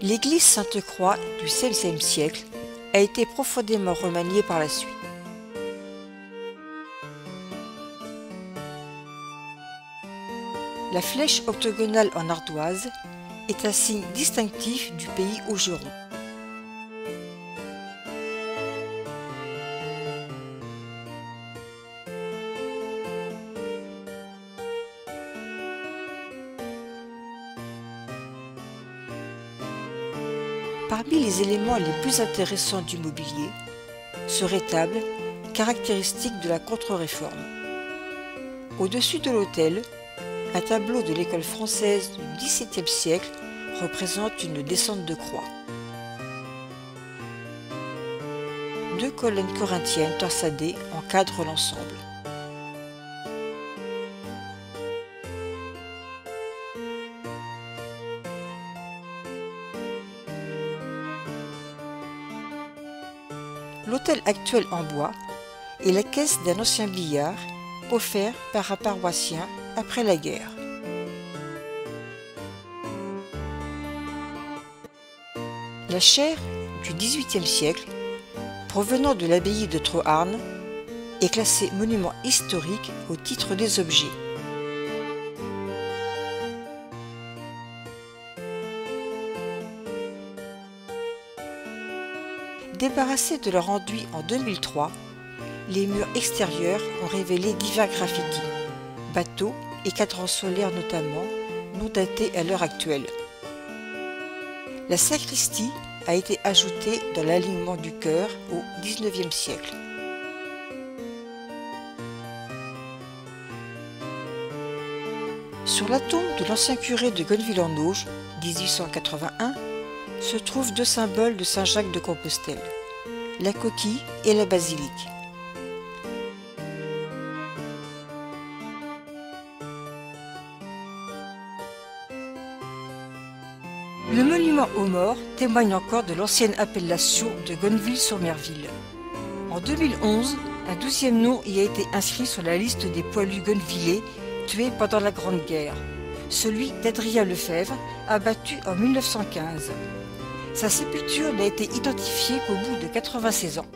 L'église Sainte-Croix du XVIe siècle a été profondément remaniée par la suite. La flèche octogonale en ardoise est un signe distinctif du pays augeron. Parmi les éléments les plus intéressants du mobilier, ce rétable, caractéristique de la contre-réforme. Au-dessus de l'autel, un tableau de l'école française du XVIIe siècle représente une descente de croix. Deux colonnes corinthiennes torsadées encadrent l'ensemble. L'hôtel actuel en bois est la caisse d'un ancien billard offert par un paroissien après la guerre. La chaire du XVIIIe siècle, provenant de l'abbaye de Troarn, est classée monument historique au titre des objets. Débarrassés de leur enduit en 2003, les murs extérieurs ont révélé divers graffitis, bateaux et cadrans solaires notamment, non datés à l'heure actuelle. La sacristie a été ajoutée dans l'alignement du chœur au XIXe siècle. Sur la tombe de l'ancien curé de Gonneville-en-Auge, 1881, se trouvent deux symboles de Saint Jacques de Compostelle, la coquille et la basilique. Le monument aux morts témoigne encore de l'ancienne appellation de Gonneville-sur-Merville. En 2011, un douzième nom y a été inscrit sur la liste des poilus gonnevillais tués pendant la Grande Guerre, celui d'Adrien Lefebvre, abattu en 1915. Sa sépulture n'a été identifiée qu'au bout de 96 ans.